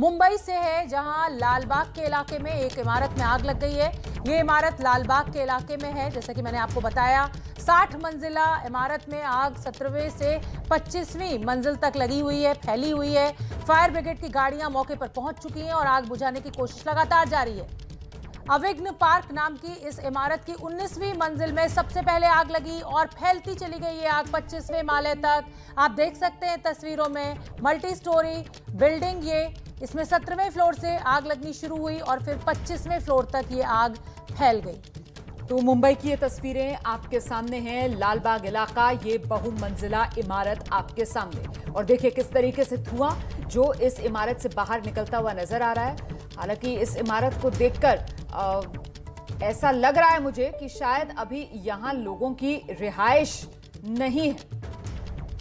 मुंबई से है, जहाँ लालबाग के इलाके में एक इमारत में आग लग गई है। ये इमारत लालबाग के इलाके में है, जैसा कि मैंने आपको बताया। 60 मंजिला इमारत में आग 17वें से 25वीं मंजिल तक लगी हुई है, फैली हुई है। फायर ब्रिगेड की गाड़ियाँ मौके पर पहुँच चुकी हैं और आग बुझाने की कोशिश लगातार जारी है। अविघ्न पार्क नाम की इस इमारत की 19वीं मंजिल में सबसे पहले आग लगी और फैलती चली गई ये आग 25वें माले तक। आप देख सकते हैं तस्वीरों में मल्टी स्टोरी बिल्डिंग ये इसमें 17वें फ्लोर से आग लगनी शुरू हुई और फिर 25वें फ्लोर तक ये आग फैल गई। तो मुंबई की ये तस्वीरें आपके सामने हैं। लालबाग इलाका, ये बहुमंजिला इमारत आपके सामने। और देखिए किस तरीके से धुआँ जो इस इमारत से बाहर निकलता हुआ नज़र आ रहा है। हालाँकि इस इमारत को देखकर ऐसा लग रहा है मुझे कि शायद अभी यहाँ लोगों की रिहाइश नहीं है।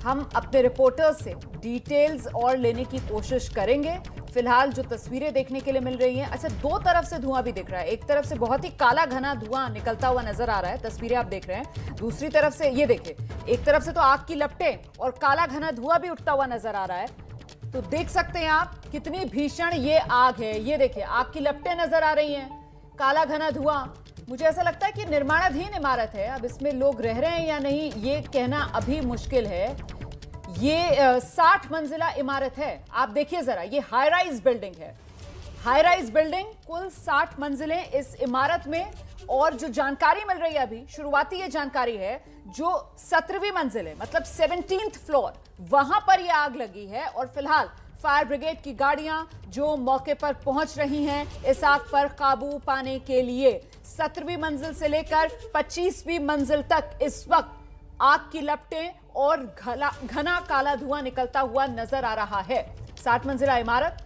हम अपने रिपोर्टर्स से डिटेल्स और लेने की कोशिश करेंगे। फ़िलहाल जो तस्वीरें देखने के लिए मिल रही हैं अच्छा दो तरफ़ से धुआँ भी दिख रहा है। एक तरफ़ से बहुत ही काला घना धुआँ निकलता हुआ नज़र आ रहा है, तस्वीरें आप देख रहे हैं। दूसरी तरफ़ से, ये देखिए, एक तरफ़ से तो आग की लपटें और काला घना धुआँ भी उठता हुआ नज़र आ रहा है। तो देख सकते हैं आप कितनी भीषण ये आग है। ये देखिए, आग की लपटें नज़र आ रही हैं, काला घना धुआँ। मुझे ऐसा लगता है कि निर्माणाधीन इमारत है। अब इसमें लोग रह रहे हैं या नहीं, ये कहना अभी मुश्किल है। ये साठ मंजिला इमारत है। आप देखिए जरा, ये हाई राइज बिल्डिंग है। हाई राइज बिल्डिंग कुल साठ मंजिलें इस इमारत में। और जो जानकारी मिल रही है अभी, शुरुआती ये जानकारी है, जो सत्रहवीं मंजिल है मतलब सेवनटीन फ्लोर वहाँ पर यह आग लगी है। और फ़िलहाल फायर ब्रिगेड की गाड़ियाँ जो मौके पर पहुँच रही हैं, इस आग पर काबू पाने के लिए, सत्रहवीं मंजिल से लेकर पच्चीसवीं मंजिल तक इस वक्त आग की लपटें और घना काला धुआँ निकलता हुआ नज़र आ रहा है। साठ मंजिला इमारत,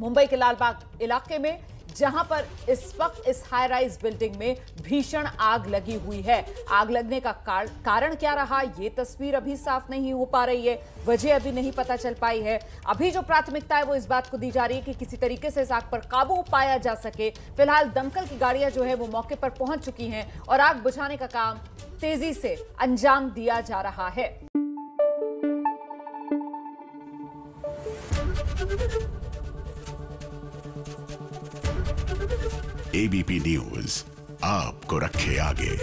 मुंबई के लालबाग इलाके में, जहाँ पर इस वक्त इस हाई राइज बिल्डिंग में भीषण आग लगी हुई है। आग लगने का कारण क्या रहा? ये तस्वीर अभी साफ़ नहीं हो पा रही है। वजह अभी नहीं पता चल पाई है। अभी जो प्राथमिकता है, वो इस बात को दी जा रही है कि किसी तरीके से इस आग पर काबू पाया जा सके। फ़िलहाल दमकल की गाड़ियाँ जो है, वो मौके पर पहुँच चुकी हैं और आग बुझाने का काम तेज़ी से अंजाम दिया जा रहा है। एबीपी न्यूज़ आपको रखे आगे।